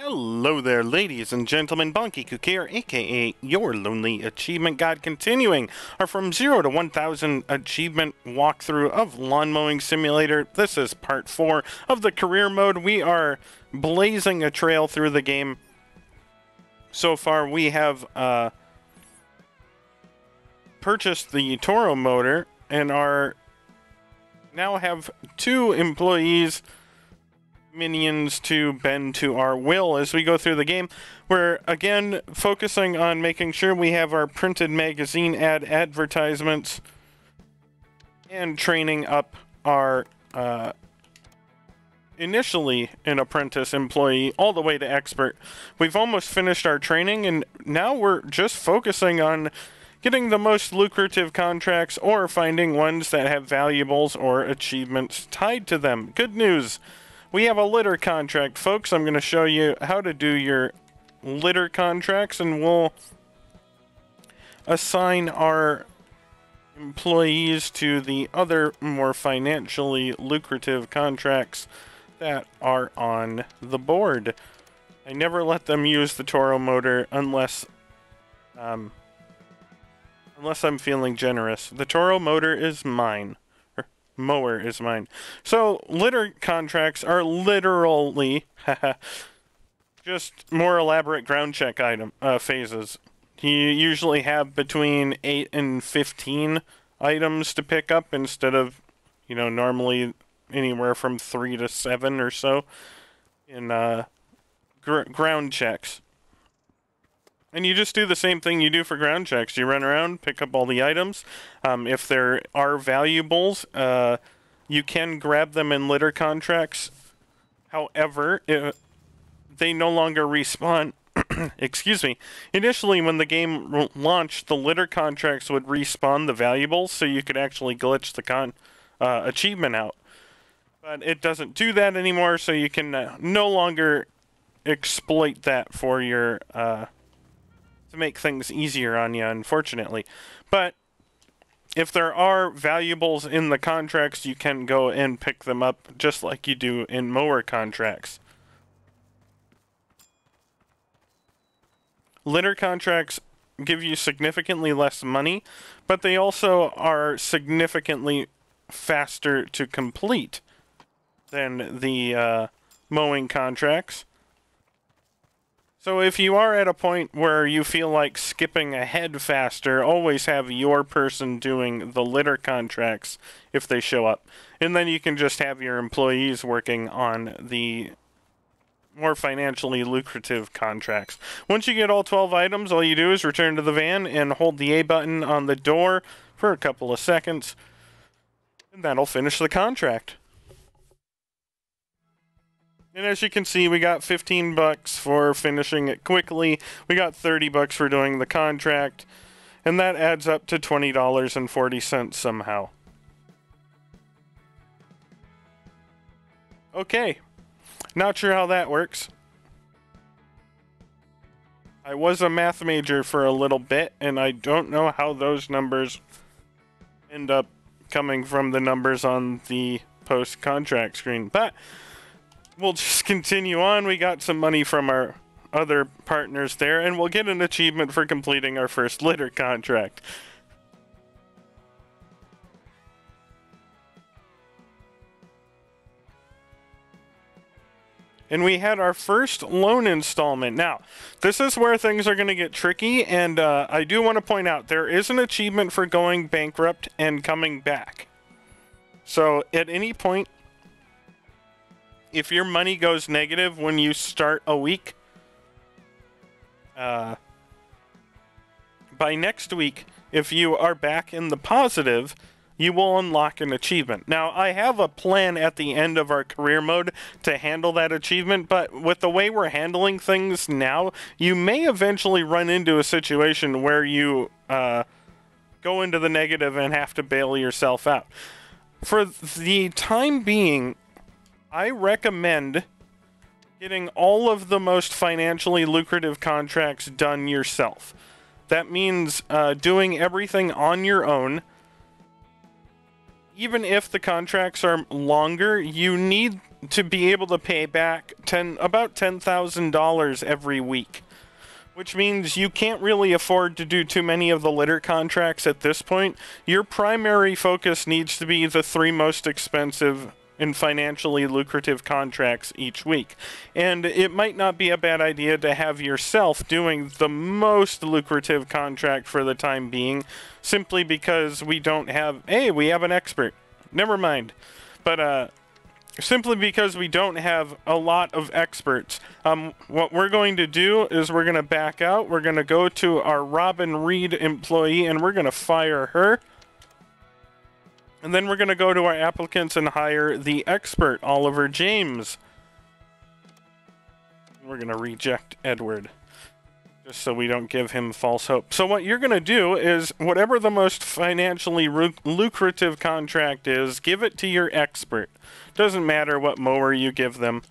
Hello there, ladies and gentlemen. Bonky here, aka your Lonely Achievement Guide, continuing our From Zero to 1000 achievement walkthrough of Lawn Mowing Simulator. This is part four of the career mode. We are blazing a trail through the game. So far, we have uh, purchased the Toro motor and are now have two employees minions to bend to our will as we go through the game. We're again focusing on making sure we have our printed magazine ad advertisements and training up our uh, initially an apprentice employee all the way to expert. We've almost finished our training and now we're just focusing on getting the most lucrative contracts or finding ones that have valuables or achievements tied to them. Good news we have a litter contract, folks. I'm going to show you how to do your litter contracts, and we'll assign our employees to the other more financially lucrative contracts that are on the board. I never let them use the Toro motor unless um, unless I'm feeling generous. The Toro motor is mine mower is mine. So litter contracts are literally just more elaborate ground check item uh, phases. You usually have between eight and fifteen items to pick up instead of, you know, normally anywhere from three to seven or so in uh, gr- ground checks. And you just do the same thing you do for ground checks. You run around, pick up all the items. Um, if there are valuables, uh, you can grab them in litter contracts. However, it, they no longer respawn. excuse me. Initially, when the game launched, the litter contracts would respawn the valuables, so you could actually glitch the con uh, achievement out. But it doesn't do that anymore, so you can uh, no longer exploit that for your uh, make things easier on you, unfortunately. But if there are valuables in the contracts, you can go and pick them up just like you do in mower contracts. Litter contracts give you significantly less money, but they also are significantly faster to complete than the uh, mowing contracts. So if you are at a point where you feel like skipping ahead faster, always have your person doing the litter contracts if they show up. And then you can just have your employees working on the more financially lucrative contracts. Once you get all 12 items, all you do is return to the van and hold the A button on the door for a couple of seconds. And that'll finish the contract. And as you can see, we got 15 bucks for finishing it quickly. We got 30 bucks for doing the contract. And that adds up to $20.40 somehow. Okay. Not sure how that works. I was a math major for a little bit, and I don't know how those numbers end up coming from the numbers on the post contract screen. But we'll just continue on. We got some money from our other partners there, and we'll get an achievement for completing our first litter contract. and we had our first loan installment. Now, this is where things are going to get tricky, and uh, I do want to point out there is an achievement for going bankrupt and coming back. So, at any point if your money goes negative when you start a week, uh, by next week, if you are back in the positive, you will unlock an achievement. Now, I have a plan at the end of our career mode to handle that achievement, but with the way we're handling things now, you may eventually run into a situation where you uh, go into the negative and have to bail yourself out. For the time being, I recommend getting all of the most financially lucrative contracts done yourself. That means uh, doing everything on your own. Even if the contracts are longer, you need to be able to pay back ten about ten thousand dollars every week. Which means you can't really afford to do too many of the litter contracts at this point. Your primary focus needs to be the three most expensive and financially lucrative contracts each week. And it might not be a bad idea to have yourself doing the most lucrative contract for the time being, simply because we don't have, hey, we have an expert. Never mind. But, uh, simply because we don't have a lot of experts. Um, what we're going to do is we're going to back out. We're going to go to our Robin Reed employee and we're going to fire her. And then we're going to go to our applicants and hire the expert, Oliver James. We're going to reject Edward. Just so we don't give him false hope. So what you're going to do is, whatever the most financially lucrative contract is, give it to your expert. Doesn't matter what mower you give them.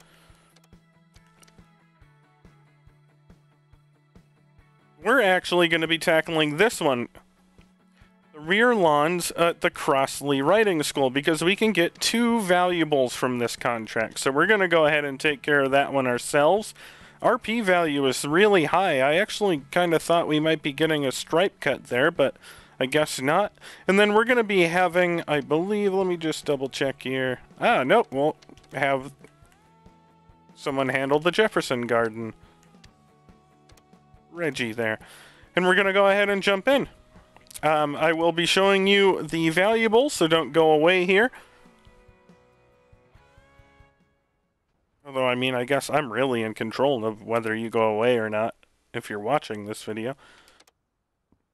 We're actually going to be tackling this one rear lawns at the Crossley Riding School because we can get two valuables from this contract. So we're going to go ahead and take care of that one ourselves. RP value is really high. I actually kind of thought we might be getting a stripe cut there, but I guess not. And then we're going to be having, I believe, let me just double check here. Ah, nope, we'll have someone handle the Jefferson Garden. Reggie there. And we're going to go ahead and jump in. Um, I will be showing you the valuables, so don't go away here. Although, I mean, I guess I'm really in control of whether you go away or not if you're watching this video.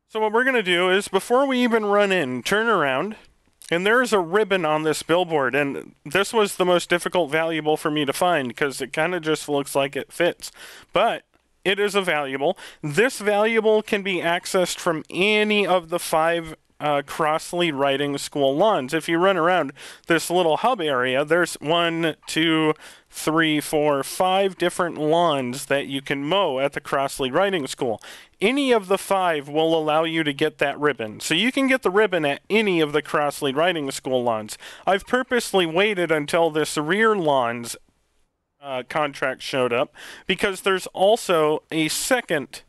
So what we're going to do is, before we even run in, turn around, and there's a ribbon on this billboard, and this was the most difficult valuable for me to find, because it kind of just looks like it fits. But it is a valuable. This valuable can be accessed from any of the five uh, Crossley Riding School lawns. If you run around this little hub area, there's one, two, three, four, five different lawns that you can mow at the Crossley Riding School. Any of the five will allow you to get that ribbon. So you can get the ribbon at any of the Crossley Riding School lawns. I've purposely waited until this rear lawns uh, contract showed up because there's also a second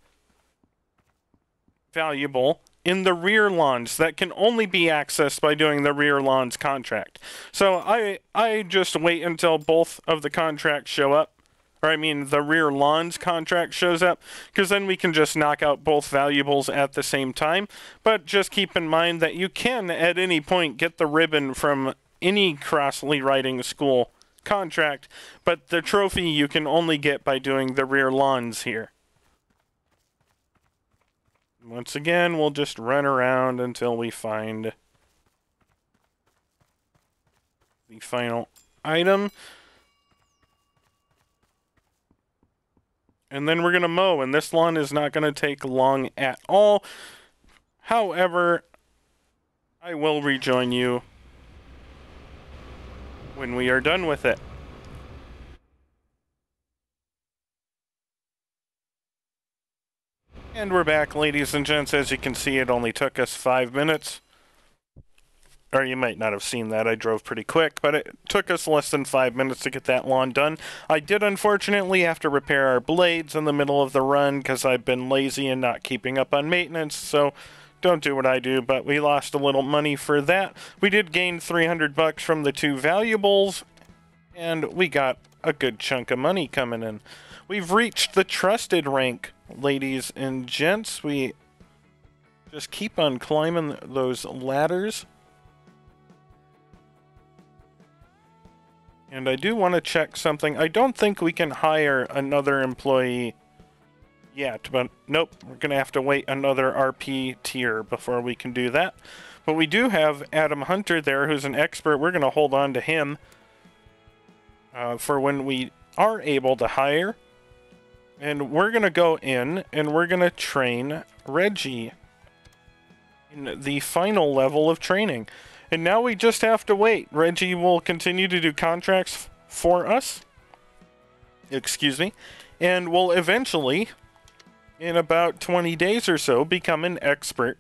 valuable in the rear lawns that can only be accessed by doing the rear lawns contract. So I I just wait until both of the contracts show up. Or I mean the rear lawns contract shows up because then we can just knock out both valuables at the same time. But just keep in mind that you can at any point get the ribbon from any Crossley Riding School contract, but the trophy you can only get by doing the rear lawns here. Once again, we'll just run around until we find the final item. And then we're going to mow, and this lawn is not going to take long at all. However, I will rejoin you when we are done with it. And we're back, ladies and gents. As you can see, it only took us five minutes. Or you might not have seen that. I drove pretty quick, but it took us less than five minutes to get that lawn done. I did unfortunately have to repair our blades in the middle of the run because I've been lazy and not keeping up on maintenance, so don't do what I do, but we lost a little money for that. We did gain 300 bucks from the two valuables, and we got a good chunk of money coming in. We've reached the trusted rank, ladies and gents. We just keep on climbing those ladders. And I do want to check something. I don't think we can hire another employee yet, but nope, we're going to have to wait another RP tier before we can do that. But we do have Adam Hunter there, who's an expert. We're going to hold on to him uh, for when we are able to hire. And we're going to go in and we're going to train Reggie in the final level of training. And now we just have to wait. Reggie will continue to do contracts for us. Excuse me. And we'll eventually in about 20 days or so become an expert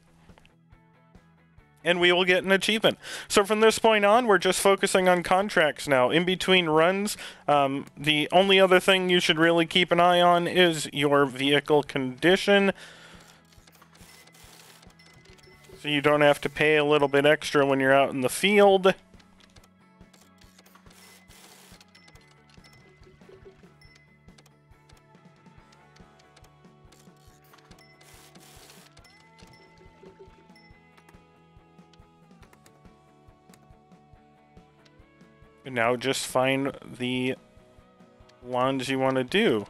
and we will get an achievement. So from this point on, we're just focusing on contracts now. In between runs, um, the only other thing you should really keep an eye on is your vehicle condition. So you don't have to pay a little bit extra when you're out in the field. Now just find the ones you want to do.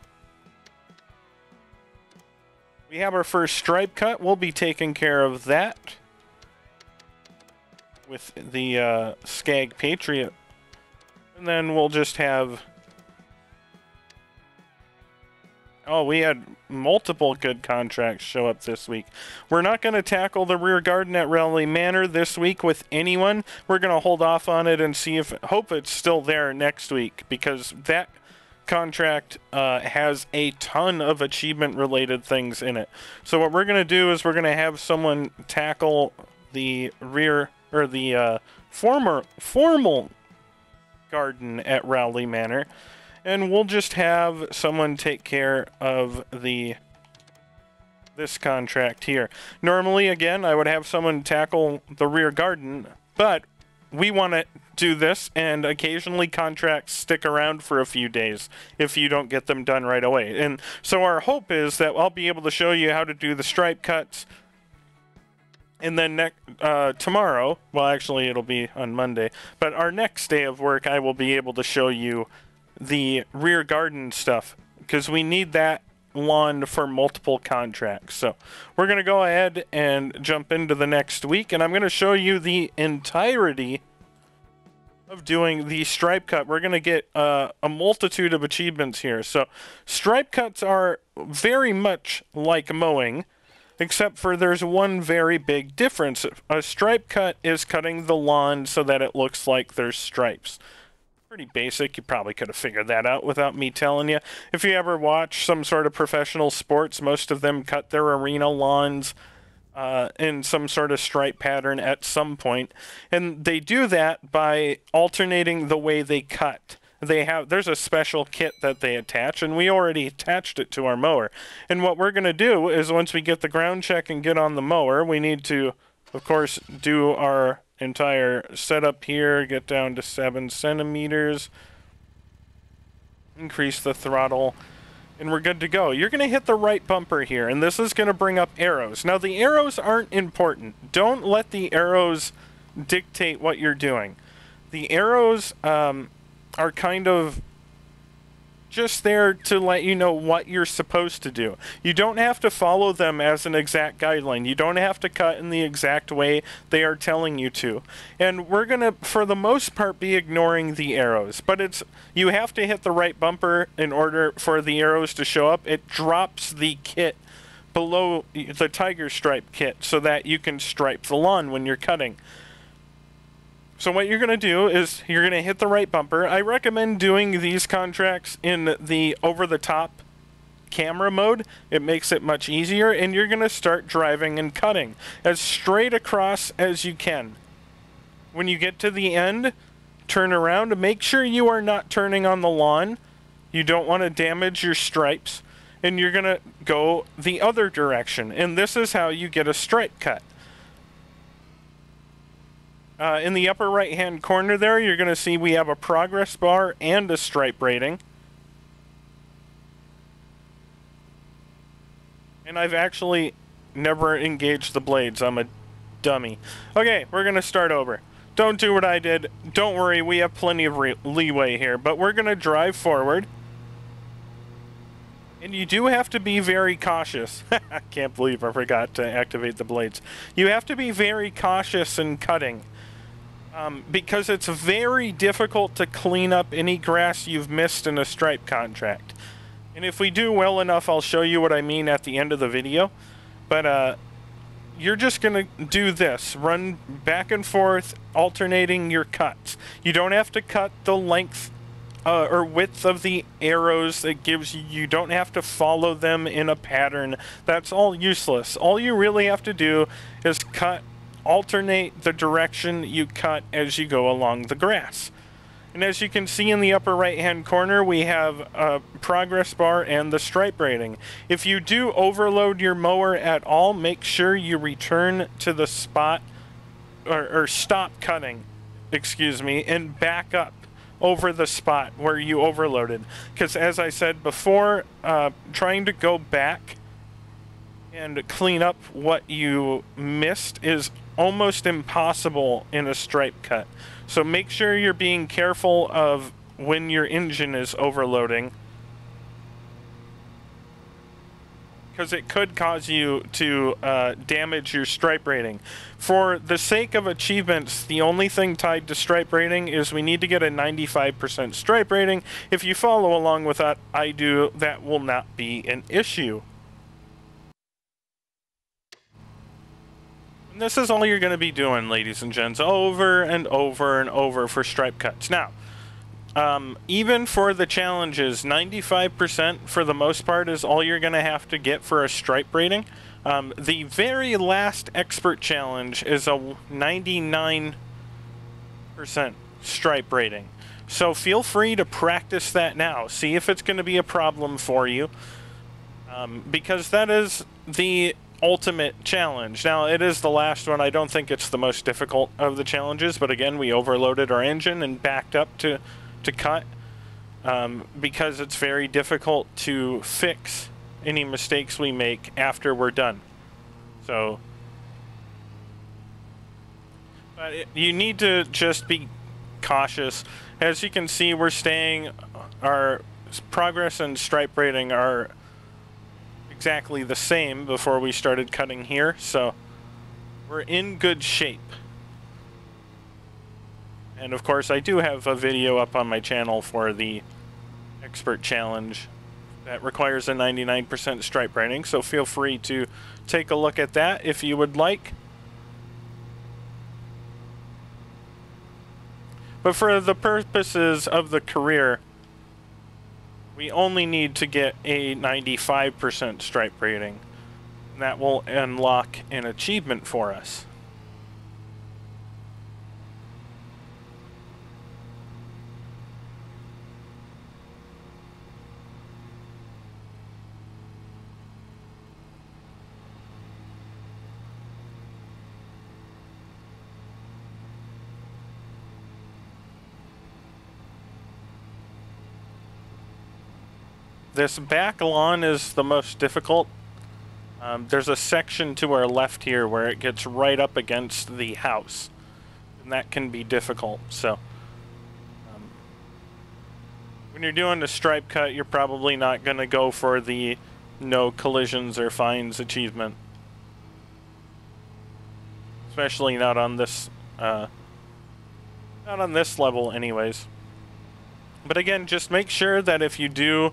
We have our first stripe cut. We'll be taking care of that with the uh, Scag Patriot. And then we'll just have Oh, we had multiple good contracts show up this week. We're not going to tackle the rear garden at Rowley Manor this week with anyone. We're going to hold off on it and see if hope it's still there next week because that contract uh, has a ton of achievement related things in it. So what we're going to do is we're going to have someone tackle the rear or the uh, former formal garden at Rowley Manor and we'll just have someone take care of the this contract here. Normally, again, I would have someone tackle the rear garden, but we want to do this, and occasionally contracts stick around for a few days if you don't get them done right away. And so our hope is that I'll be able to show you how to do the stripe cuts, and then next uh, tomorrow, well, actually, it'll be on Monday, but our next day of work, I will be able to show you the rear garden stuff because we need that lawn for multiple contracts. So we're going to go ahead and jump into the next week, and I'm going to show you the entirety of doing the stripe cut. We're going to get uh, a multitude of achievements here. So stripe cuts are very much like mowing, except for there's one very big difference. A stripe cut is cutting the lawn so that it looks like there's stripes pretty basic. You probably could have figured that out without me telling you. If you ever watch some sort of professional sports, most of them cut their arena lawns uh, in some sort of stripe pattern at some point, and they do that by alternating the way they cut. They have there's a special kit that they attach, and we already attached it to our mower. And what we're gonna do is once we get the ground check and get on the mower, we need to, of course, do our entire setup here, get down to 7 centimeters, increase the throttle, and we're good to go. You're going to hit the right bumper here, and this is going to bring up arrows. Now, the arrows aren't important. Don't let the arrows dictate what you're doing. The arrows um, are kind of just there to let you know what you're supposed to do. You don't have to follow them as an exact guideline. You don't have to cut in the exact way they are telling you to. And we're going to for the most part be ignoring the arrows, but it's you have to hit the right bumper in order for the arrows to show up. It drops the kit below the tiger stripe kit so that you can stripe the lawn when you're cutting. So what you're going to do is you're going to hit the right bumper. I recommend doing these contracts in the over-the-top camera mode. It makes it much easier, and you're going to start driving and cutting as straight across as you can. When you get to the end, turn around. Make sure you are not turning on the lawn. You don't want to damage your stripes. And you're going to go the other direction. And this is how you get a stripe cut. Uh, in the upper right hand corner there, you're going to see we have a progress bar and a stripe rating. And I've actually never engaged the blades. I'm a dummy. Okay, we're going to start over. Don't do what I did. Don't worry, we have plenty of leeway here. But we're going to drive forward. And you do have to be very cautious. I can't believe I forgot to activate the blades. You have to be very cautious in cutting um, because it's very difficult to clean up any grass you've missed in a stripe contract. And if we do well enough, I'll show you what I mean at the end of the video. But uh, you're just going to do this. Run back and forth, alternating your cuts. You don't have to cut the length uh, or width of the arrows that gives you, you don't have to follow them in a pattern. That's all useless. All you really have to do is cut alternate the direction you cut as you go along the grass. And as you can see in the upper right hand corner, we have a progress bar and the stripe rating. If you do overload your mower at all, make sure you return to the spot or, or stop cutting, excuse me, and back up over the spot where you overloaded. Because as I said before, uh, trying to go back and clean up what you missed is almost impossible in a stripe cut. So make sure you're being careful of when your engine is overloading. Because it could cause you to uh, damage your stripe rating. For the sake of achievements, the only thing tied to stripe rating is we need to get a 95% stripe rating. If you follow along with that, I do, that will not be an issue. This is all you're going to be doing, ladies and gents, over and over and over for stripe cuts. Now, um, even for the challenges, 95% for the most part is all you're going to have to get for a stripe rating. Um, the very last expert challenge is a 99% stripe rating. So feel free to practice that now. See if it's going to be a problem for you. Um, because that is the ultimate challenge. Now, it is the last one. I don't think it's the most difficult of the challenges, but again, we overloaded our engine and backed up to, to cut um, because it's very difficult to fix any mistakes we make after we're done. So, but it, you need to just be cautious. As you can see, we're staying, our progress and stripe rating are exactly the same before we started cutting here, so we're in good shape. And of course, I do have a video up on my channel for the expert challenge that requires a 99% stripe rating, so feel free to take a look at that if you would like. But for the purposes of the career, we only need to get a 95% stripe rating. That will unlock an achievement for us. This back lawn is the most difficult. Um, there's a section to our left here where it gets right up against the house. And that can be difficult, so... Um, when you're doing the stripe cut, you're probably not going to go for the no collisions or fines achievement. Especially not on this, uh, not on this level anyways. But again, just make sure that if you do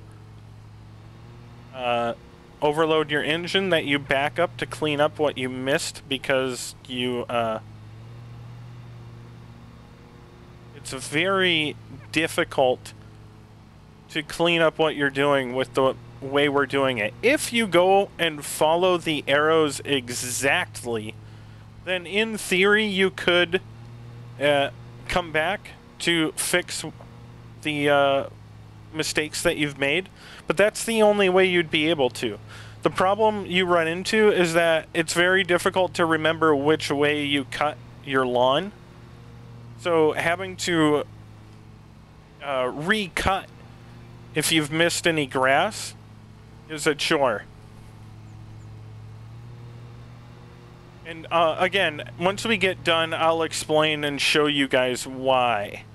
uh, overload your engine that you back up to clean up what you missed because you uh, it's very difficult to clean up what you're doing with the way we're doing it. If you go and follow the arrows exactly, then in theory you could uh, come back to fix the uh, mistakes that you've made, but that's the only way you'd be able to. The problem you run into is that it's very difficult to remember which way you cut your lawn. So having to uh, recut if you've missed any grass is a chore. And uh, again, once we get done, I'll explain and show you guys why.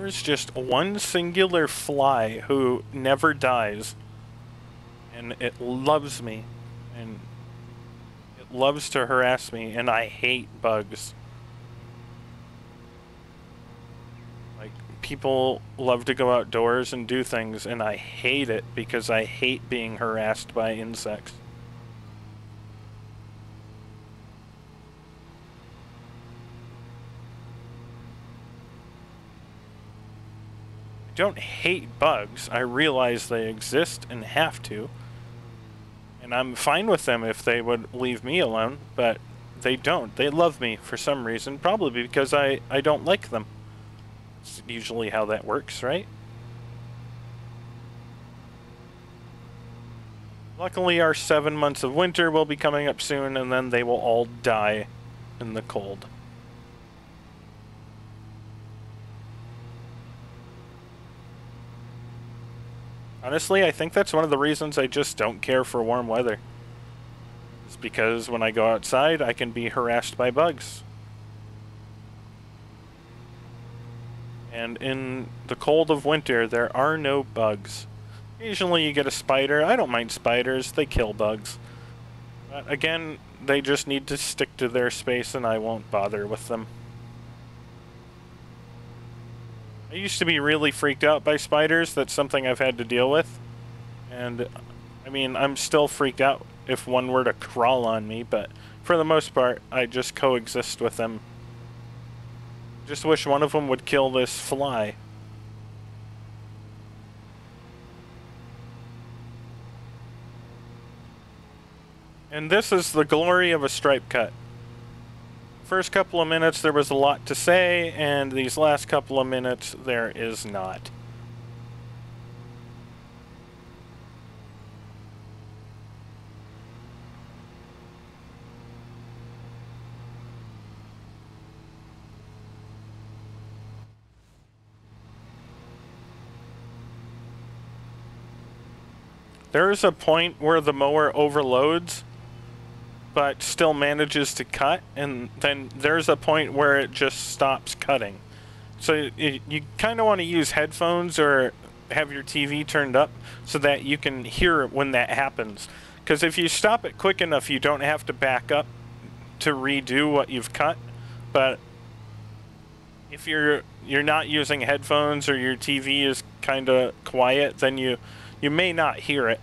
There is just one singular fly who never dies. And it loves me. And it loves to harass me. And I hate bugs. Like, people love to go outdoors and do things, and I hate it because I hate being harassed by insects. Don't hate bugs. I realize they exist and have to. And I'm fine with them if they would leave me alone, but they don't. They love me for some reason, probably because I, I don't like them. It's usually how that works, right? Luckily, our seven months of winter will be coming up soon, and then they will all die in the cold. Honestly, I think that's one of the reasons I just don't care for warm weather. It's because when I go outside, I can be harassed by bugs. And in the cold of winter, there are no bugs. Occasionally you get a spider. I don't mind spiders, they kill bugs. But again, they just need to stick to their space and I won't bother with them. I used to be really freaked out by spiders. That's something I've had to deal with. And, I mean, I'm still freaked out if one were to crawl on me, but for the most part, I just coexist with them. Just wish one of them would kill this fly. And this is the glory of a stripe cut first couple of minutes there was a lot to say, and these last couple of minutes there is not. There is a point where the mower overloads but still manages to cut, and then there's a point where it just stops cutting. So it, you kind of want to use headphones or have your TV turned up so that you can hear it when that happens. Because if you stop it quick enough, you don't have to back up to redo what you've cut. But if you're you're not using headphones or your TV is kind of quiet, then you you may not hear it.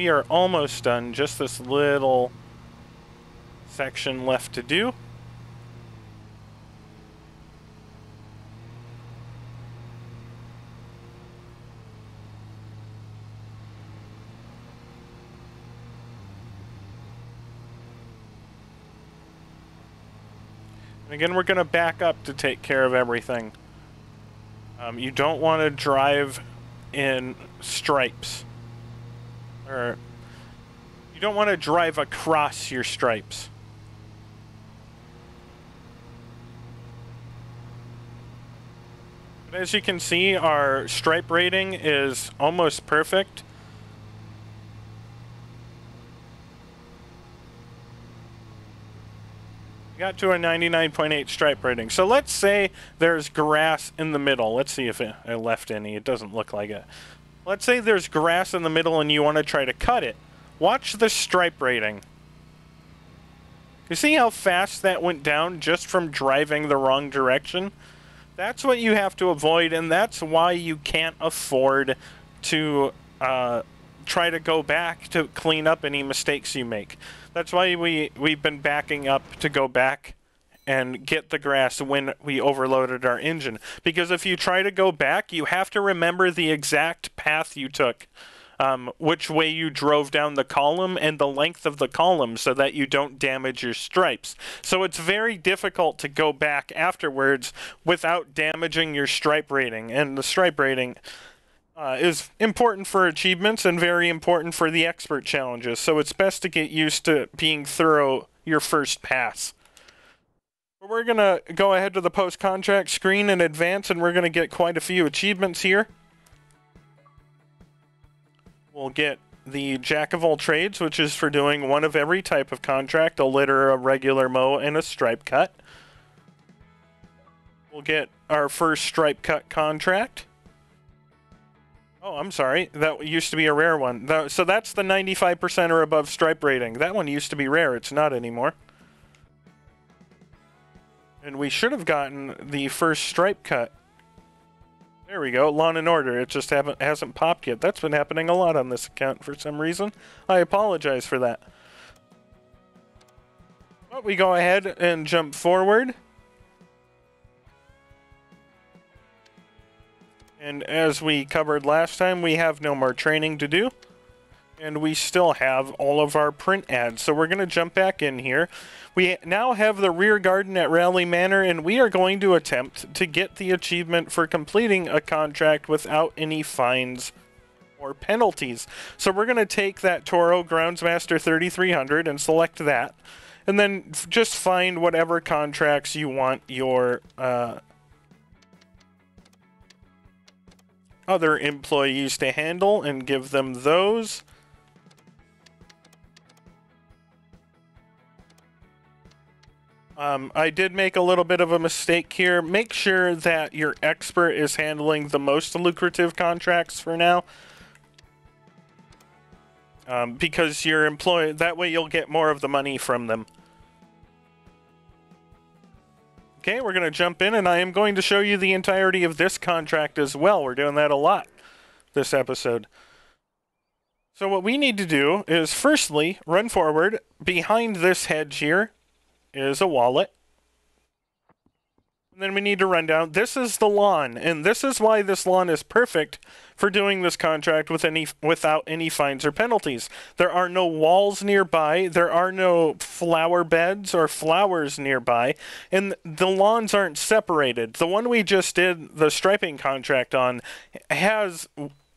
We are almost done. Just this little section left to do. And again, we're going to back up to take care of everything. Um, you don't want to drive in stripes or you don't want to drive across your stripes. But as you can see, our stripe rating is almost perfect. got to a 99.8 stripe rating. So let's say there's grass in the middle. Let's see if it, I left any. It doesn't look like it. Let's say there's grass in the middle and you want to try to cut it. Watch the stripe rating. You see how fast that went down just from driving the wrong direction? That's what you have to avoid, and that's why you can't afford to uh, try to go back to clean up any mistakes you make. That's why we, we've been backing up to go back and get the grass when we overloaded our engine. Because if you try to go back, you have to remember the exact path you took. Um, which way you drove down the column and the length of the column so that you don't damage your stripes. So it's very difficult to go back afterwards without damaging your stripe rating. And the stripe rating uh, is important for achievements and very important for the expert challenges. So it's best to get used to being thorough your first pass. We're going to go ahead to the post-contract screen in advance, and we're going to get quite a few achievements here. We'll get the Jack of all trades, which is for doing one of every type of contract, a litter, a regular mow, and a stripe cut. We'll get our first stripe cut contract. Oh, I'm sorry. That used to be a rare one. So that's the 95% or above stripe rating. That one used to be rare. It's not anymore. And we should have gotten the first stripe cut. There we go. Lawn and Order. It just haven't hasn't popped yet. That's been happening a lot on this account for some reason. I apologize for that. But we go ahead and jump forward. And as we covered last time, we have no more training to do. And we still have all of our print ads. So we're going to jump back in here. We now have the rear garden at Rowley Manor, and we are going to attempt to get the achievement for completing a contract without any fines or penalties. So we're going to take that Toro Groundsmaster 3300 and select that. And then just find whatever contracts you want your uh, other employees to handle and give them those. Um, I did make a little bit of a mistake here. Make sure that your expert is handling the most lucrative contracts for now. Um, because your employee, that way you'll get more of the money from them. Okay, we're going to jump in and I am going to show you the entirety of this contract as well. We're doing that a lot this episode. So what we need to do is firstly run forward. Behind this hedge here is a wallet. And then we need to run down. This is the lawn, and this is why this lawn is perfect for doing this contract with any without any fines or penalties. There are no walls nearby, there are no flower beds or flowers nearby, and the lawns aren't separated. The one we just did the striping contract on has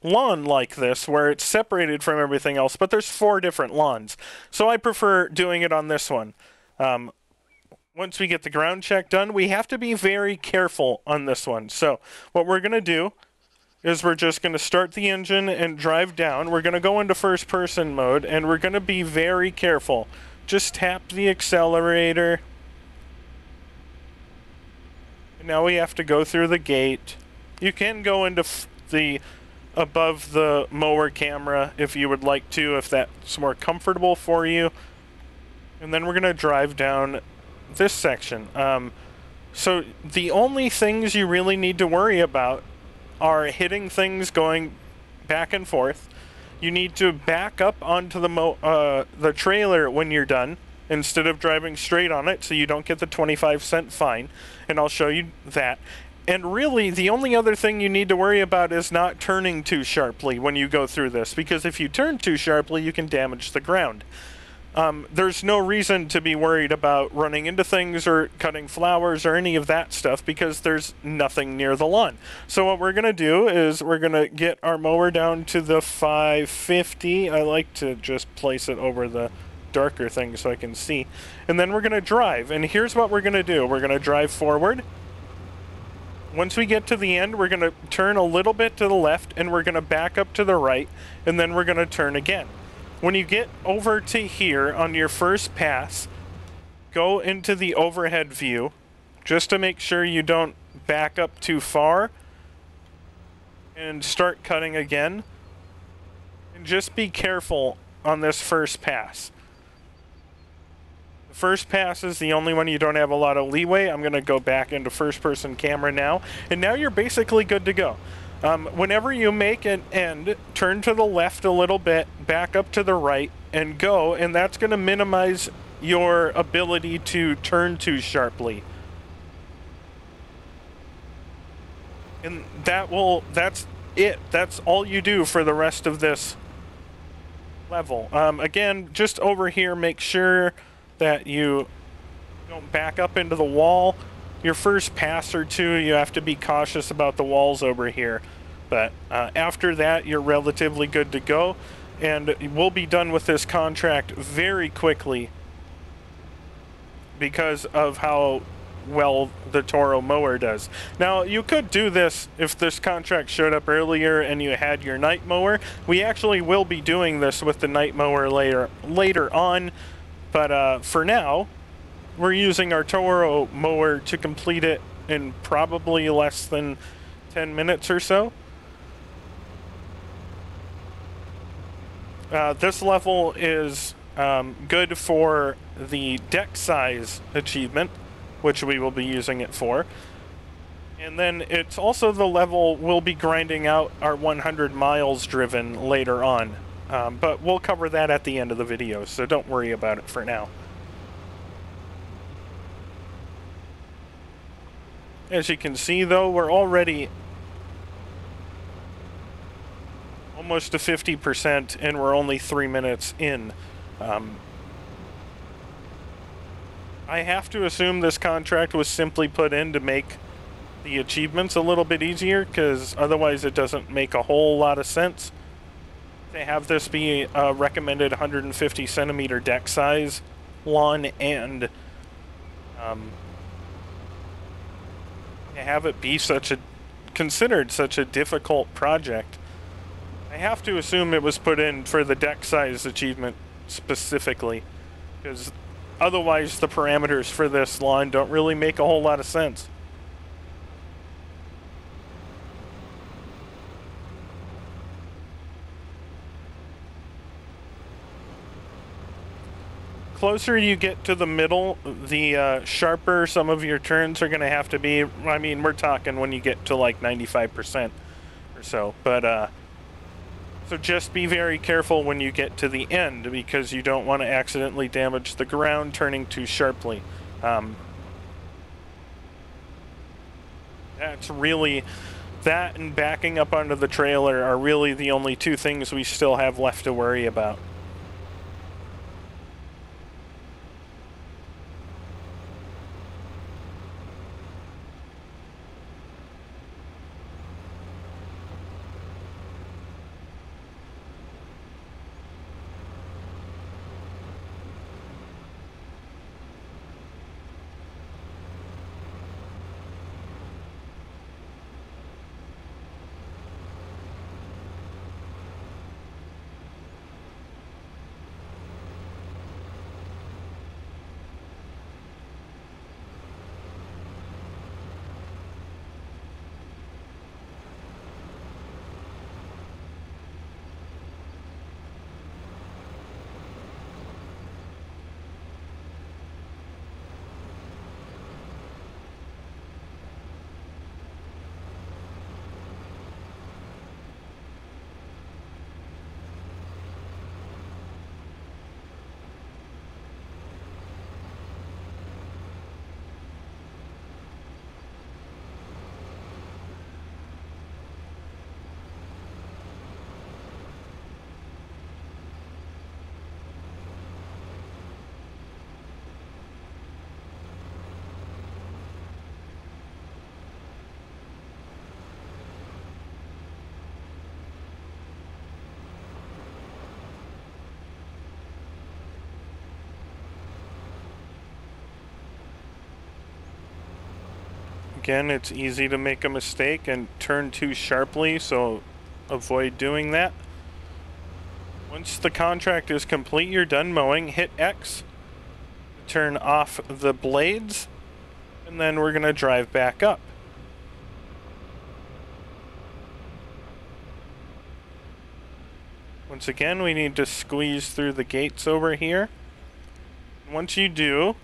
lawn like this where it's separated from everything else, but there's four different lawns. So I prefer doing it on this one. Um, once we get the ground check done, we have to be very careful on this one. So what we're going to do is we're just going to start the engine and drive down. We're going to go into first person mode and we're going to be very careful. Just tap the accelerator. Now we have to go through the gate. You can go into the above the mower camera if you would like to, if that's more comfortable for you. And then we're going to drive down this section. Um, so the only things you really need to worry about are hitting things going back and forth. You need to back up onto the uh, the trailer when you're done instead of driving straight on it so you don't get the 25 cent fine and I'll show you that. And really the only other thing you need to worry about is not turning too sharply when you go through this because if you turn too sharply you can damage the ground um, there's no reason to be worried about running into things or cutting flowers or any of that stuff because there's nothing near the lawn. So what we're going to do is we're going to get our mower down to the 550. I like to just place it over the darker thing so I can see. And then we're going to drive. And here's what we're going to do. We're going to drive forward. Once we get to the end, we're going to turn a little bit to the left and we're going to back up to the right and then we're going to turn again. When you get over to here on your first pass, go into the overhead view just to make sure you don't back up too far and start cutting again. And just be careful on this first pass. The first pass is the only one you don't have a lot of leeway. I'm going to go back into first person camera now. And now you're basically good to go. Um, whenever you make an end, turn to the left a little bit, back up to the right, and go, and that's going to minimize your ability to turn too sharply. And that will, that's it. That's all you do for the rest of this level. Um, again, just over here, make sure that you don't back up into the wall your first pass or two, you have to be cautious about the walls over here. But uh, after that, you're relatively good to go. And we'll be done with this contract very quickly because of how well the Toro mower does. Now, you could do this if this contract showed up earlier and you had your night mower. We actually will be doing this with the night mower later later on, but uh, for now, we're using our Toro mower to complete it in probably less than 10 minutes or so. Uh, this level is um, good for the deck size achievement, which we will be using it for. And then it's also the level we'll be grinding out our 100 miles driven later on. Um, but we'll cover that at the end of the video, so don't worry about it for now. As you can see, though, we're already almost to 50%, and we're only three minutes in. Um, I have to assume this contract was simply put in to make the achievements a little bit easier, because otherwise it doesn't make a whole lot of sense to have this be a recommended 150 centimeter deck size lawn and um, to have it be such a considered such a difficult project. I have to assume it was put in for the deck size achievement specifically, because otherwise the parameters for this lawn don't really make a whole lot of sense. closer you get to the middle, the uh, sharper some of your turns are going to have to be. I mean, we're talking when you get to like 95% or so. But, uh, so just be very careful when you get to the end because you don't want to accidentally damage the ground turning too sharply. Um, that's really. That and backing up onto the trailer are really the only two things we still have left to worry about. Again, it's easy to make a mistake and turn too sharply, so avoid doing that. Once the contract is complete, you're done mowing, hit X, turn off the blades, and then we're going to drive back up. Once again, we need to squeeze through the gates over here. Once you do,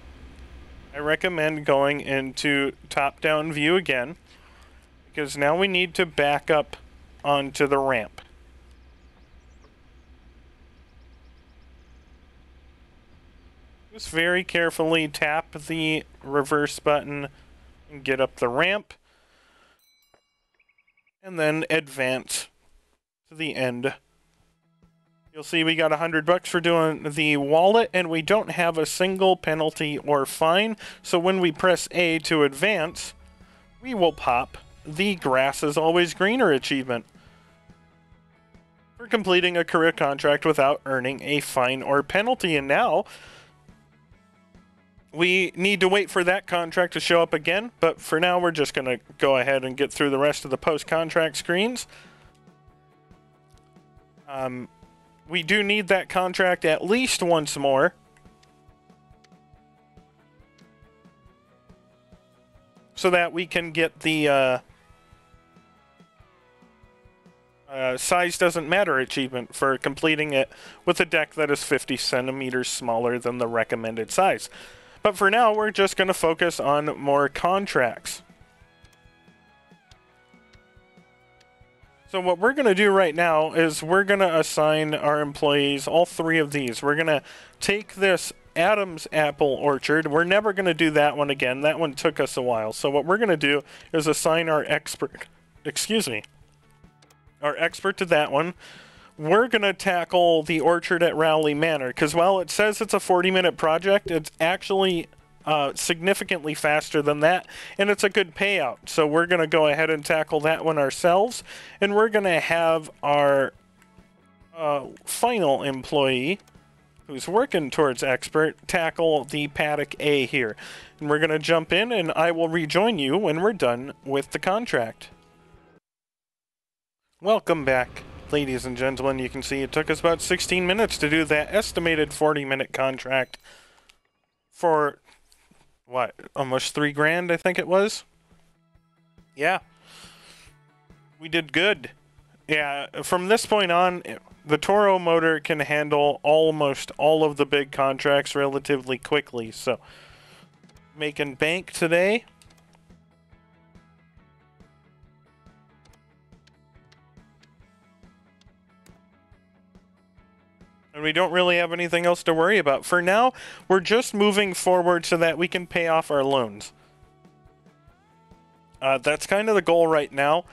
I recommend going into top-down view again because now we need to back up onto the ramp. Just very carefully tap the reverse button and get up the ramp and then advance to the end You'll see we got hundred bucks for doing the wallet, and we don't have a single penalty or fine. So when we press A to advance, we will pop the grass is always greener achievement for completing a career contract without earning a fine or penalty. And now we need to wait for that contract to show up again. But for now, we're just going to go ahead and get through the rest of the post contract screens. Um, we do need that contract at least once more. So that we can get the uh, uh, size doesn't matter achievement for completing it with a deck that is 50 centimeters smaller than the recommended size. But for now, we're just going to focus on more contracts. So what we're going to do right now is we're going to assign our employees all three of these. We're going to take this Adams apple orchard. We're never going to do that one again. That one took us a while. So what we're going to do is assign our expert, excuse me, our expert to that one. We're going to tackle the orchard at Rowley Manor because while it says it's a 40 minute project, it's actually uh, significantly faster than that, and it's a good payout. So we're going to go ahead and tackle that one ourselves, and we're going to have our uh, final employee who's working towards expert tackle the paddock A here. And we're going to jump in, and I will rejoin you when we're done with the contract. Welcome back, ladies and gentlemen. You can see it took us about 16 minutes to do that estimated 40 minute contract for what, almost three grand, I think it was? Yeah. We did good. Yeah, from this point on, the Toro motor can handle almost all of the big contracts relatively quickly. So, making bank today. And we don't really have anything else to worry about. For now, we're just moving forward so that we can pay off our loans. Uh, that's kind of the goal right now.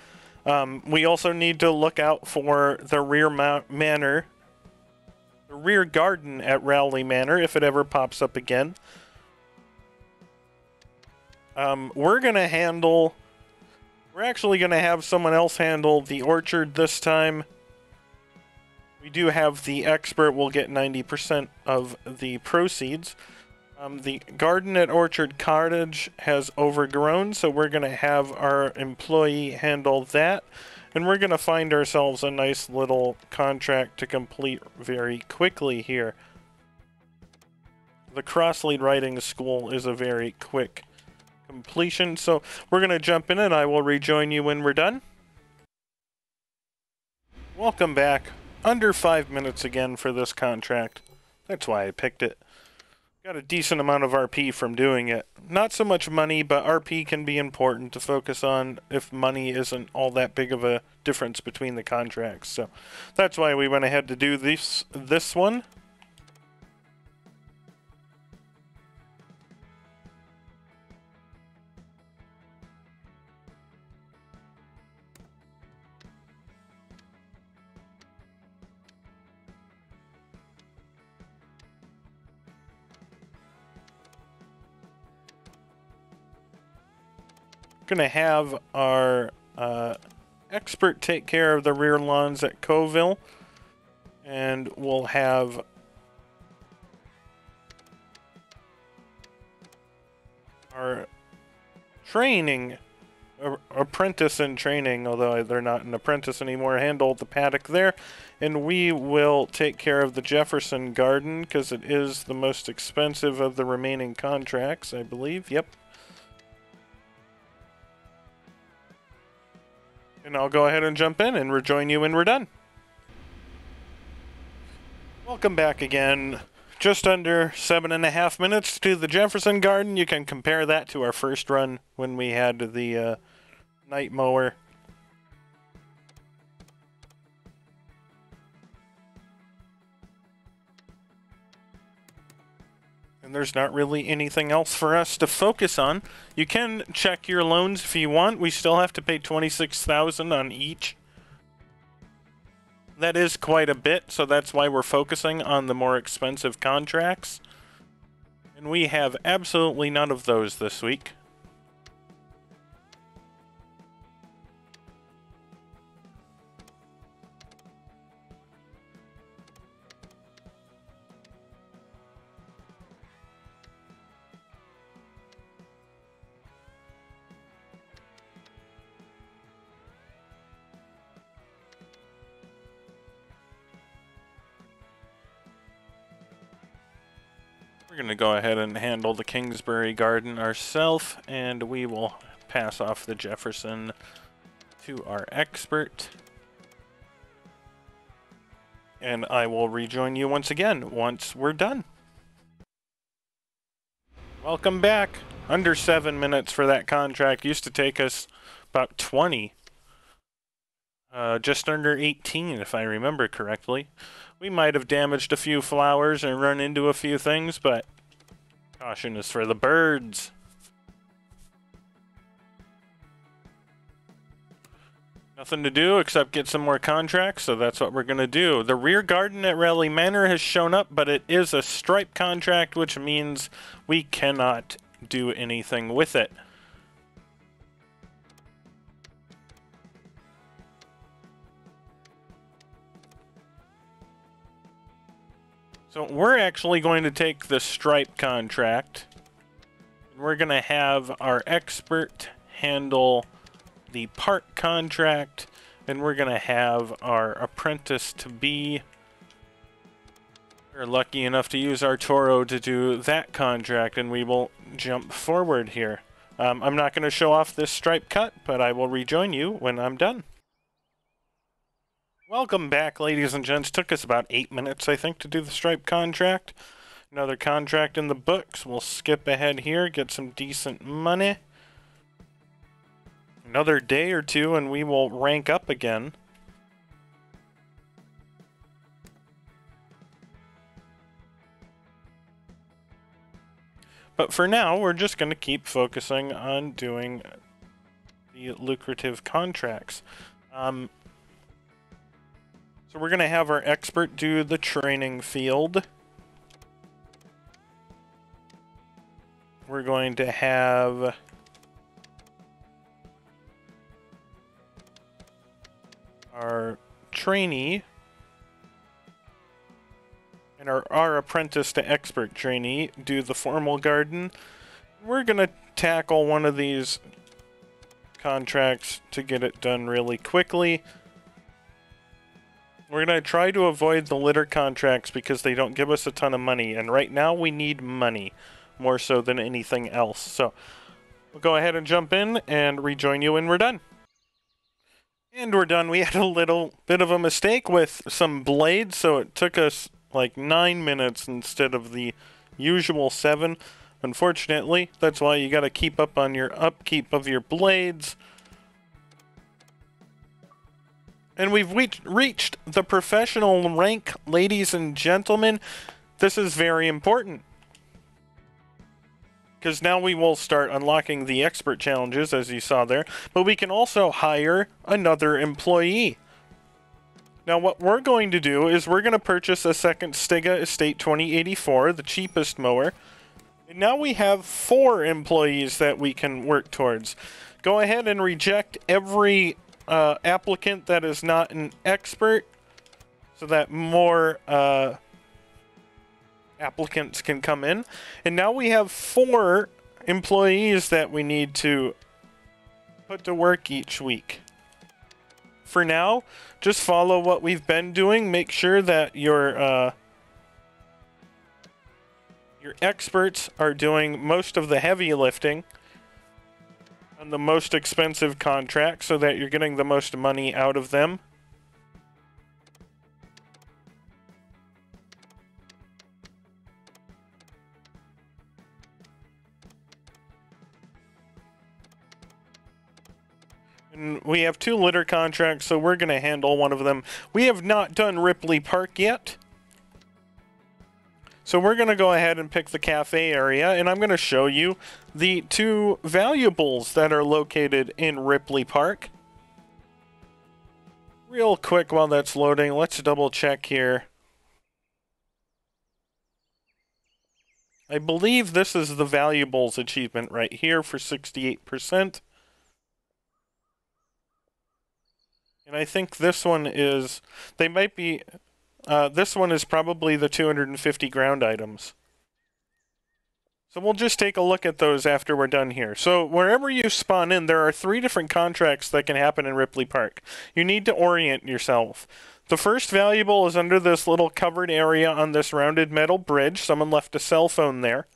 Um, we also need to look out for the rear manor, the rear garden at Rowley Manor if it ever pops up again. Um, we're going to handle, we're actually going to have someone else handle the orchard this time. We do have the expert will get 90% of the proceeds. Um, the garden at Orchard Cottage has overgrown, so we're going to have our employee handle that. And we're going to find ourselves a nice little contract to complete very quickly here. The Crossley Riding School is a very quick completion, so we're going to jump in and I will rejoin you when we're done. Welcome back under five minutes again for this contract. That's why I picked it. Got a decent amount of RP from doing it. Not so much money, but RP can be important to focus on if money isn't all that big of a difference between the contracts. So that's why we went ahead to do this this one. Going to have our uh, expert take care of the rear lawns at Coville. And we'll have our training apprentice in training, although they're not an apprentice anymore, handle the paddock there. And we will take care of the Jefferson Garden because it is the most expensive of the remaining contracts, I believe. Yep. And I'll go ahead and jump in and rejoin you when we're done. Welcome back again. Just under seven and a half minutes to the Jefferson Garden. You can compare that to our first run when we had the uh, Knight mower. And there's not really anything else for us to focus on. You can check your loans if you want. We still have to pay 26000 on each. That is quite a bit, so that's why we're focusing on the more expensive contracts. And we have absolutely none of those this week. To go ahead and handle the Kingsbury Garden ourselves, and we will pass off the Jefferson to our expert. and I will rejoin you once again once we're done. Welcome back. Under seven minutes for that contract. Used to take us about 20. Uh, just under 18, if I remember correctly. We might have damaged a few flowers and run into a few things, but caution is for the birds. Nothing to do except get some more contracts, so that's what we're going to do. The rear garden at Rowley Manor has shown up, but it is a stripe contract, which means we cannot do anything with it. So we're actually going to take the stripe contract. We're going to have our expert handle the part contract, and we're going to have our apprentice to be. We're lucky enough to use our Toro to do that contract, and we will jump forward here. Um, I'm not going to show off this stripe cut, but I will rejoin you when I'm done. Welcome back, ladies and gents. Took us about eight minutes, I think, to do the stripe contract. Another contract in the books. We'll skip ahead here, get some decent money another day or two and we will rank up again. But for now, we're just going to keep focusing on doing the lucrative contracts. Um, so we're going to have our expert do the training field. We're going to have our trainee and our, our apprentice to expert trainee do the formal garden. We're going to tackle one of these contracts to get it done really quickly. We're going to try to avoid the litter contracts because they don't give us a ton of money. And right now we need money more so than anything else. So we'll go ahead and jump in and rejoin you when we're done. And we're done. We had a little bit of a mistake with some blades, so it took us like nine minutes instead of the usual seven. Unfortunately, that's why you got to keep up on your upkeep of your blades. And we've reached the professional rank, ladies and gentlemen. This is very important because now we will start unlocking the expert challenges, as you saw there, but we can also hire another employee. Now what we're going to do is we're going to purchase a second Stiga Estate 2084, the cheapest mower. And now we have four employees that we can work towards. Go ahead and reject every uh, applicant that is not an expert so that more uh, applicants can come in. And now we have four employees that we need to put to work each week. For now, just follow what we've been doing. Make sure that your uh, your experts are doing most of the heavy lifting on the most expensive contracts so that you're getting the most money out of them. And we have two litter contracts, so we're going to handle one of them. We have not done Ripley Park yet. So we're going to go ahead and pick the cafe area, and I'm going to show you the two valuables that are located in Ripley Park. Real quick while that's loading, let's double check here. I believe this is the valuables achievement right here for 68%. And I think this one is, they might be, uh, this one is probably the 250 ground items. So we'll just take a look at those after we're done here. So wherever you spawn in, there are three different contracts that can happen in Ripley Park. You need to orient yourself. The first valuable is under this little covered area on this rounded metal bridge. Someone left a cell phone there.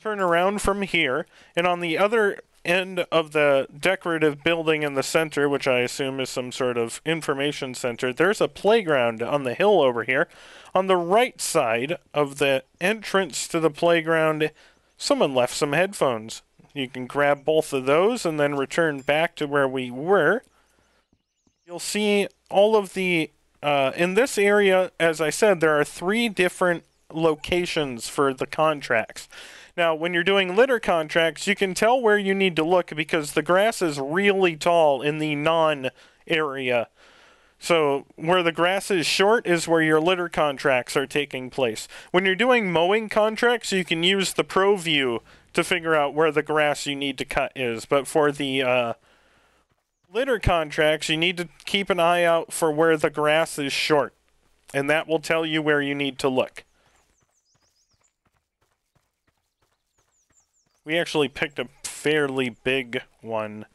Turn around from here, and on the other end of the decorative building in the center, which I assume is some sort of information center, there's a playground on the hill over here. On the right side of the entrance to the playground, someone left some headphones. You can grab both of those and then return back to where we were. You'll see all of the. Uh, in this area, as I said, there are three different locations for the contracts. Now, when you're doing litter contracts, you can tell where you need to look because the grass is really tall in the non area. So, where the grass is short is where your litter contracts are taking place. When you're doing mowing contracts, you can use the Pro View to figure out where the grass you need to cut is. But for the uh, litter contracts, you need to keep an eye out for where the grass is short, and that will tell you where you need to look. We actually picked a fairly big one.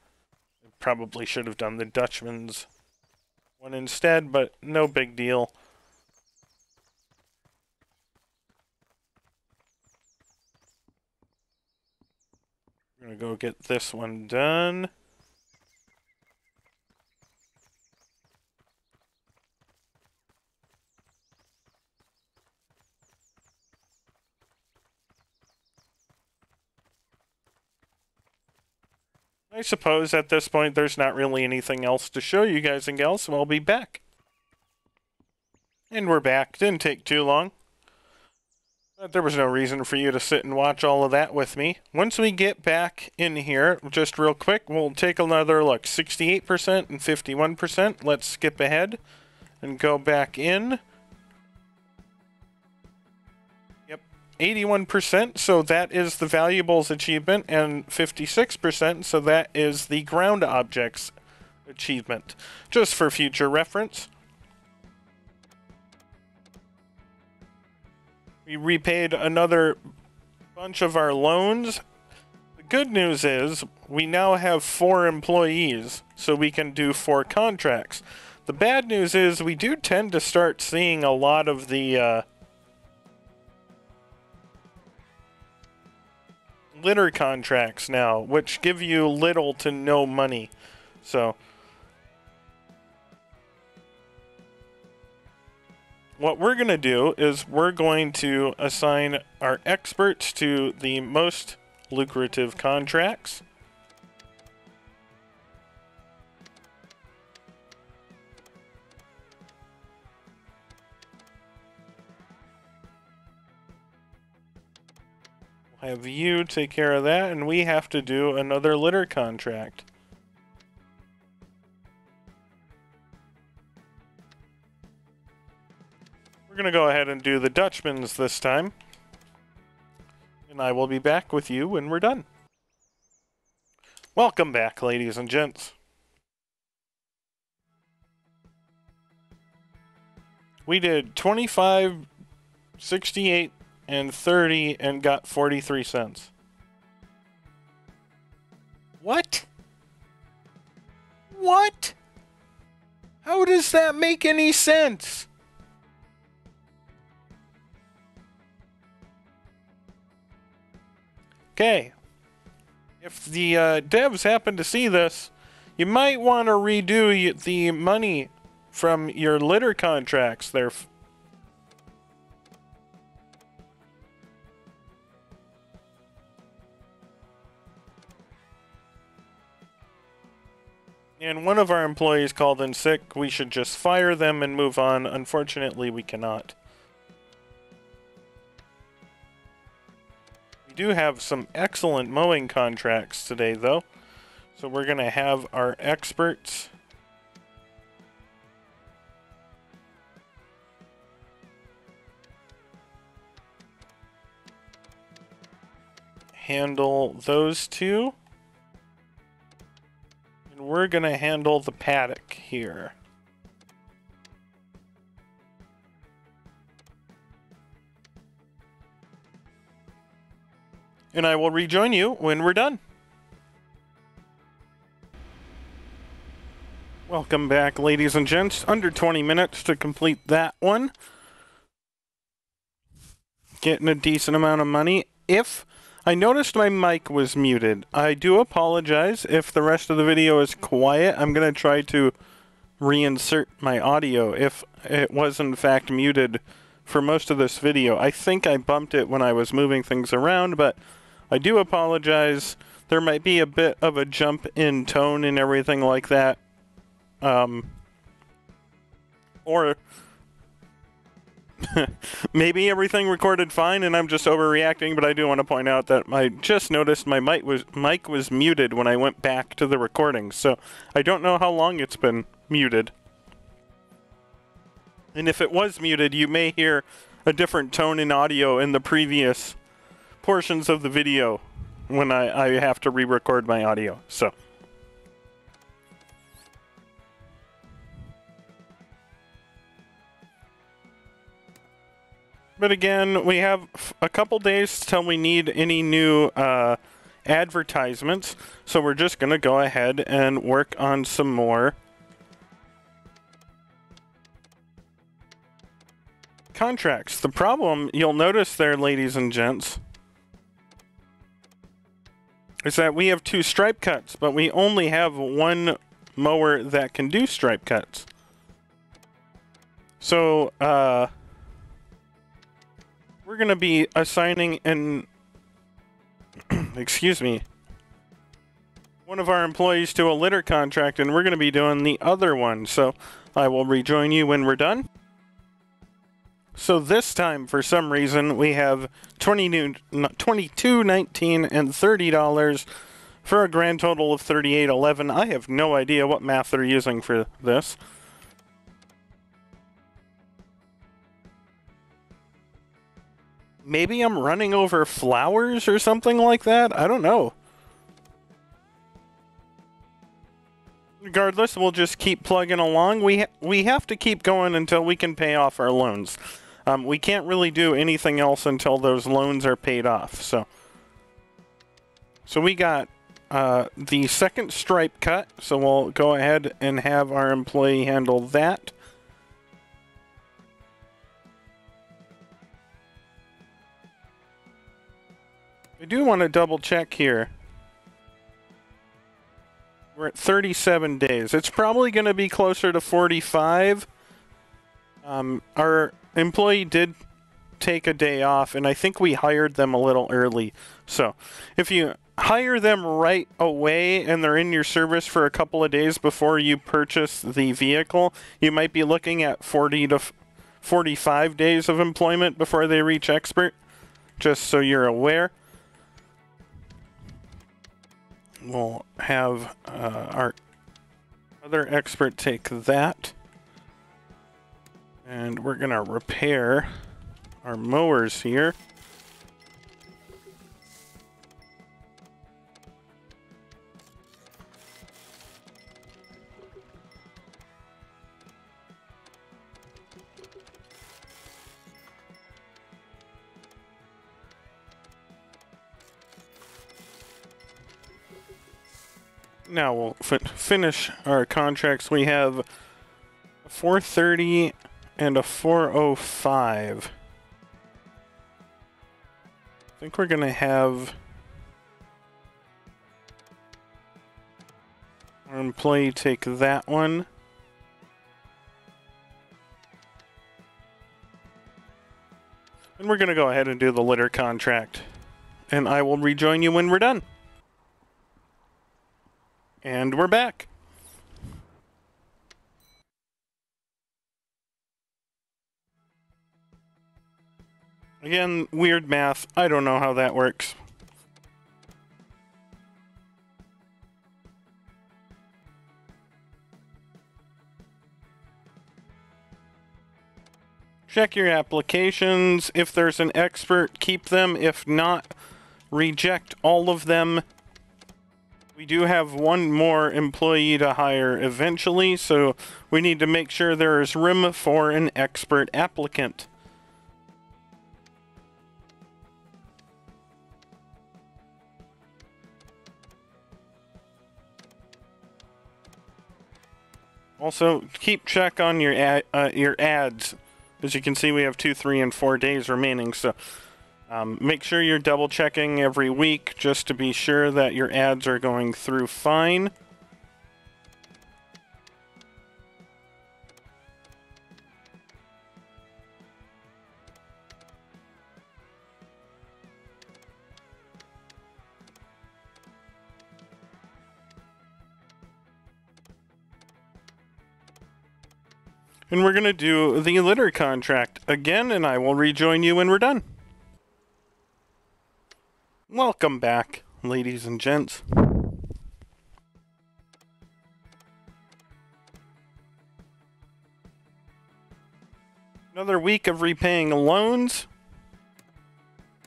Probably should have done the Dutchman's one instead, but no big deal. I'm gonna go get this one done. I suppose at this point there's not really anything else to show you guys and gals, so I'll be back. And we're back. Didn't take too long. But there was no reason for you to sit and watch all of that with me. Once we get back in here, just real quick, we'll take another look. 68% and 51%. Let's skip ahead and go back in. 81%, so that is the valuables achievement, and 56%, so that is the ground objects achievement. Just for future reference. We repaid another bunch of our loans. The good news is we now have four employees, so we can do four contracts. The bad news is we do tend to start seeing a lot of the uh, litter contracts now, which give you little to no money. So, what we're going to do is we're going to assign our experts to the most lucrative contracts. Have you take care of that, and we have to do another litter contract. We're going to go ahead and do the Dutchman's this time. And I will be back with you when we're done. Welcome back, ladies and gents. We did 25, 68, and 30 and got 43 cents. What? What? How does that make any sense? Okay. If the uh, devs happen to see this, you might want to redo the money from your litter contracts there, and one of our employees called in sick, we should just fire them and move on. Unfortunately, we cannot. We do have some excellent mowing contracts today, though. So we're going to have our experts handle those two we're going to handle the paddock here. And I will rejoin you when we're done. Welcome back, ladies and gents. Under 20 minutes to complete that one. Getting a decent amount of money. If I noticed my mic was muted. I do apologize if the rest of the video is quiet. I'm going to try to reinsert my audio if it was in fact muted for most of this video. I think I bumped it when I was moving things around, but I do apologize. There might be a bit of a jump in tone and everything like that. Um, or maybe everything recorded fine and I'm just overreacting, but I do want to point out that I just noticed my mic was mic was muted when I went back to the recording. So I don't know how long it's been muted. And if it was muted, you may hear a different tone in audio in the previous portions of the video when I, I have to re-record my audio. So But again, we have a couple days till we need any new uh, advertisements. So we're just going to go ahead and work on some more contracts. The problem you'll notice there, ladies and gents, is that we have two stripe cuts, but we only have one mower that can do stripe cuts. So, uh, going to be assigning an, excuse me, one of our employees to a litter contract, and we're going to be doing the other one. So I will rejoin you when we're done. So this time, for some reason, we have 20 22 19 and $30 for a grand total of 38.11. I have no idea what math they're using for this. Maybe I'm running over flowers or something like that. I don't know. Regardless, we'll just keep plugging along. We ha we have to keep going until we can pay off our loans. Um, we can't really do anything else until those loans are paid off. So, so we got uh, the second stripe cut. So we'll go ahead and have our employee handle that. I do want to double check here. We're at 37 days. It's probably going to be closer to 45. Um, our employee did take a day off, and I think we hired them a little early. So if you hire them right away and they're in your service for a couple of days before you purchase the vehicle, you might be looking at 40 to 45 days of employment before they reach expert, just so you're aware we'll have uh, our other expert take that. And we're going to repair our mowers here. Now we'll finish our contracts. We have a 430 and a 405. I think we're going to have our employee take that one. And we're going to go ahead and do the litter contract. And I will rejoin you when we're done. And we're back. Again, weird math. I don't know how that works. Check your applications. If there's an expert, keep them. If not, reject all of them we do have one more employee to hire eventually, so we need to make sure there is room for an expert applicant. Also, keep check on your ad, uh, your ads. As you can see, we have two, three, and four days remaining, so Um, make sure you're double checking every week just to be sure that your ads are going through fine. And we're going to do the litter contract again, and I will rejoin you when we're done. Welcome back, ladies and gents. Another week of repaying loans.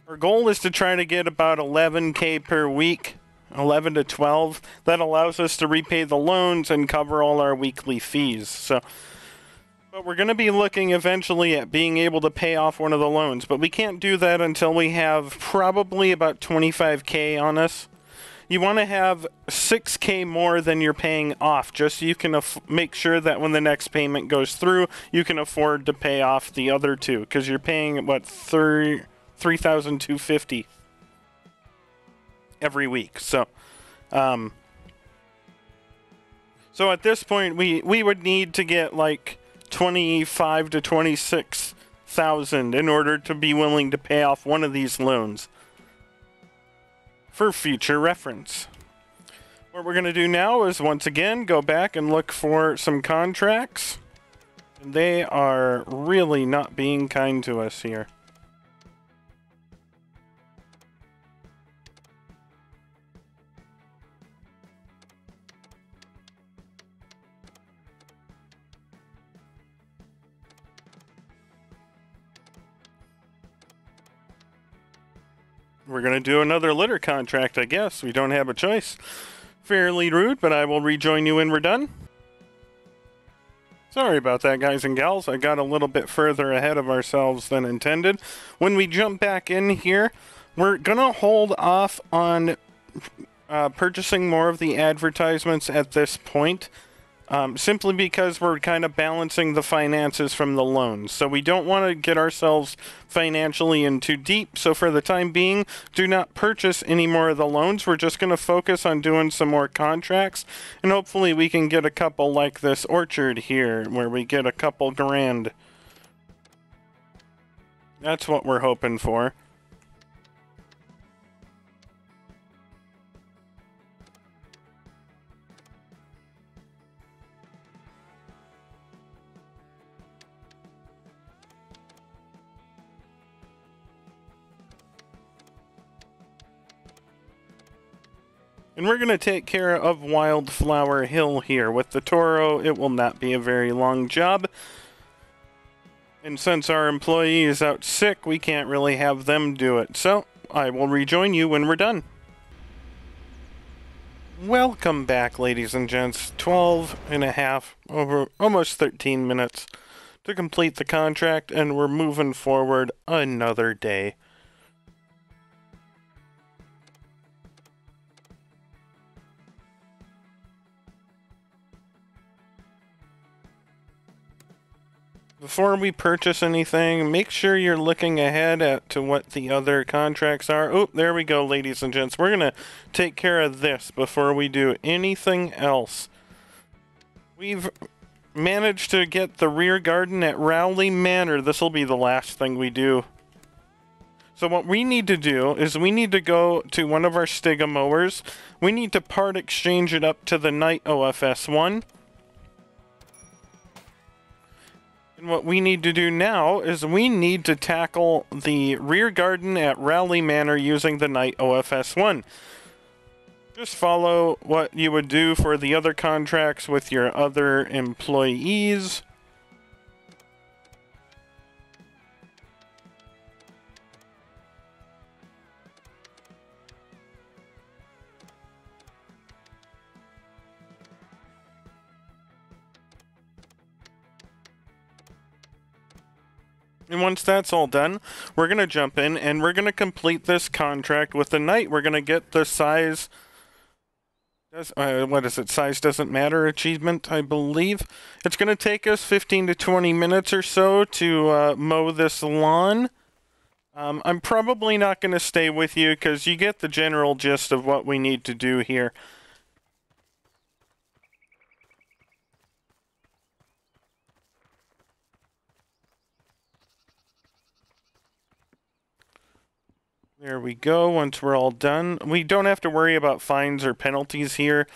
Our goal is to try to get about 11k per week, 11 to 12. That allows us to repay the loans and cover all our weekly fees. So but we're going to be looking eventually at being able to pay off one of the loans, but we can't do that until we have probably about 25k on us. You want to have 6k more than you're paying off, just so you can make sure that when the next payment goes through, you can afford to pay off the other two, because you're paying, what, 3 3,250 every week. So, um, so at this point, we, we would need to get, like, 25 to 26,000 in order to be willing to pay off one of these loans for future reference. What we're going to do now is once again go back and look for some contracts. They are really not being kind to us here. We're going to do another litter contract, I guess. We don't have a choice. Fairly rude, but I will rejoin you when we're done. Sorry about that, guys and gals. I got a little bit further ahead of ourselves than intended. When we jump back in here, we're going to hold off on uh, purchasing more of the advertisements at this point um, simply because we're kind of balancing the finances from the loans. So we don't want to get ourselves financially in too deep. So for the time being, do not purchase any more of the loans. We're just going to focus on doing some more contracts. And hopefully we can get a couple like this orchard here where we get a couple grand. That's what we're hoping for. And we're going to take care of Wildflower Hill here. With the Toro, it will not be a very long job. And since our employee is out sick, we can't really have them do it. So, I will rejoin you when we're done. Welcome back, ladies and gents. 12 and a half, over almost 13 minutes to complete the contract, and we're moving forward another day. Before we purchase anything, make sure you're looking ahead at to what the other contracts are. Oh, there we go, ladies and gents. We're going to take care of this before we do anything else. We've managed to get the rear garden at Rowley Manor. This will be the last thing we do. So what we need to do is we need to go to one of our Stiga mowers. We need to part exchange it up to the Knight OFS 1 what we need to do now is we need to tackle the rear garden at Rowley Manor using the Knight OFS 1. Just follow what you would do for the other contracts with your other employees. And once that's all done, we're going to jump in and we're going to complete this contract with the Knight. We're going to get the size... Does, uh, what is it? Size doesn't matter achievement, I believe. It's going to take us 15 to 20 minutes or so to uh, mow this lawn. Um, I'm probably not going to stay with you because you get the general gist of what we need to do here. There we go. Once we're all done, we don't have to worry about fines or penalties here.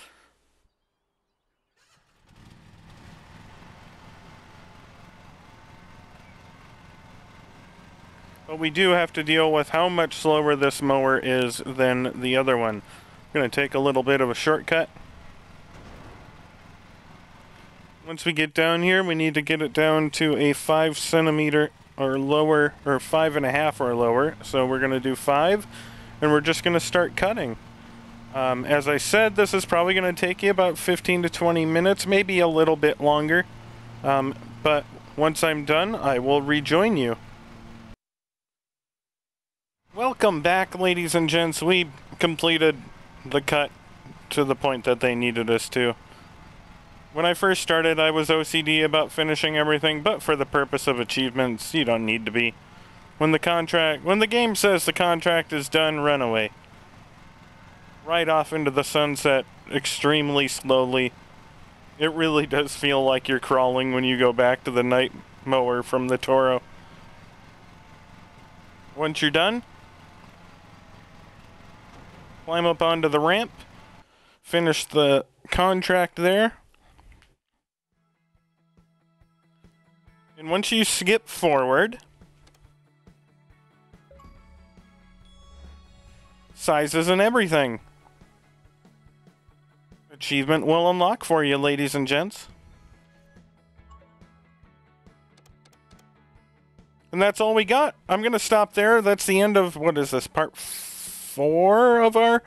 But we do have to deal with how much slower this mower is than the other one. I'm going to take a little bit of a shortcut. Once we get down here, we need to get it down to a 5 centimeter or lower, or 5.5 or lower. So we're going to do 5, and we're just going to start cutting. Um, as I said, this is probably going to take you about 15 to 20 minutes, maybe a little bit longer. Um, but once I'm done, I will rejoin you. Welcome back, ladies and gents. We completed the cut to the point that they needed us to. When I first started, I was OCD about finishing everything, but for the purpose of achievements, you don't need to be. When the contract, when the game says the contract is done, run away. Right off into the sunset, extremely slowly. It really does feel like you're crawling when you go back to the Knight mower from the Toro. Once you're done, climb up onto the ramp, finish the contract there. And once you skip forward, sizes and everything. Achievement will unlock for you, ladies and gents. And that's all we got. I'm going to stop there. That's the end of, what is this, part four of our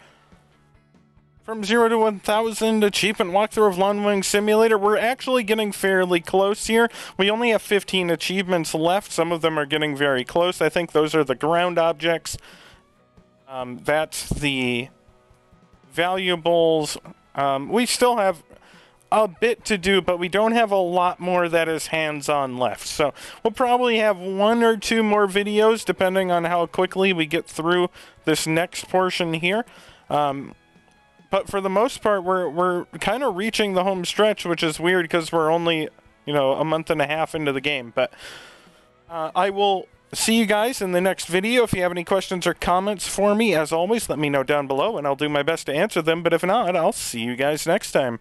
from 0 to 1000 achievement walkthrough of Lawn Mowing Simulator. We're actually getting fairly close here. We only have 15 achievements left. Some of them are getting very close. I think those are the ground objects. Um, that's the valuables. Um, we still have a bit to do, but we don't have a lot more that is hands-on left. So we'll probably have one or two more videos, depending on how quickly we get through this next portion here. Um, but for the most part, we're we're kind of reaching the home stretch, which is weird because we're only you know a month and a half into the game. But uh, I will see you guys in the next video. If you have any questions or comments for me, as always, let me know down below, and I'll do my best to answer them. But if not, I'll see you guys next time.